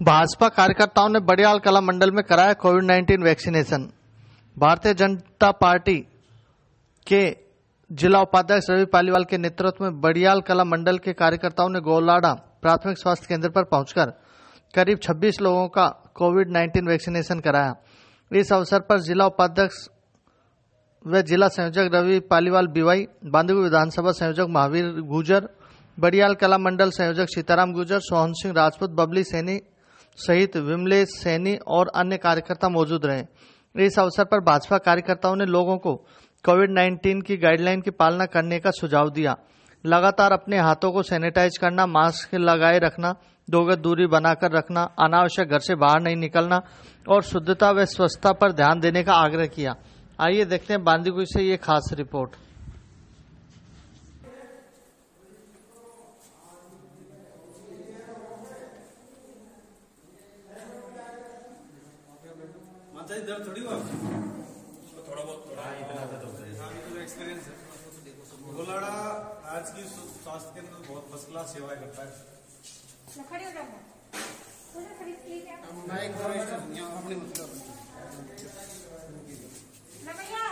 भाजपा कार्यकर्ताओं ने बड़ियाल कला मंडल में कराया Covid 19 vaccination. Bharatiya Janata party के जिला उपाध्यक्ष रवि पालीवाल के नेतृत्व में बड़ियाल कला मंडल के कार्यकर्ताओं ने गोलाडा प्राथमिक स्वास्थ्य केंद्र पर पहुंचकर करीब 26 लोगों का कोविड 19 वैक्सीनेशन कराया। इस अवसर पर जिला उपाध्यक्ष व जिला संयोजक रवि पालीवाल बिवाई बांदीपुर विधानसभा संयोजक महावीर गुजर, बड़ियाल कला मंडल संयोजक सीताराम गुजर, सोहन सिंह राजपूत, बबली सैनी सहित विमलेश सैनी और अन्य कार्यकर्ता मौजूद रहे। इस अवसर पर भाजपा कार्यकर्ताओं ने लोगों को कोविड 19 की गाइडलाइन की पालना करने का सुझाव दिया। लगातार अपने हाथों को सैनिटाइज करना, मास्क लगाए रखना, दो गज दूरी बनाकर रखना, अनावश्यक घर से बाहर नहीं निकलना और शुद्धता व स्वच्छता पर ध्यान देने का आग्रह किया। आइए देखते हैं बांदीकुई से ये खास रिपोर्ट। जी दर्द थोड़ी हुआ थोड़ा बहुत थोड़ा. इतना सा तो हाँ ये तो एक्सपीरियंस है गोलाड़ा आज की स्वास्थ्य केंद्र में बहुत फ़र्स्ट क्लास सेवाएँ करता है. खड़े हो जाना उधर खरीद के क्या नाइक अपनी। मतलब ना भैया।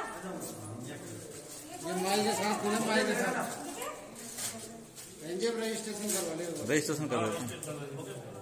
ये माई के साथ पूरे माई के साथ। एनजीएम रजिस्ट्रेशन करवा ले। रजिस्ट्रेशन कर रहे थे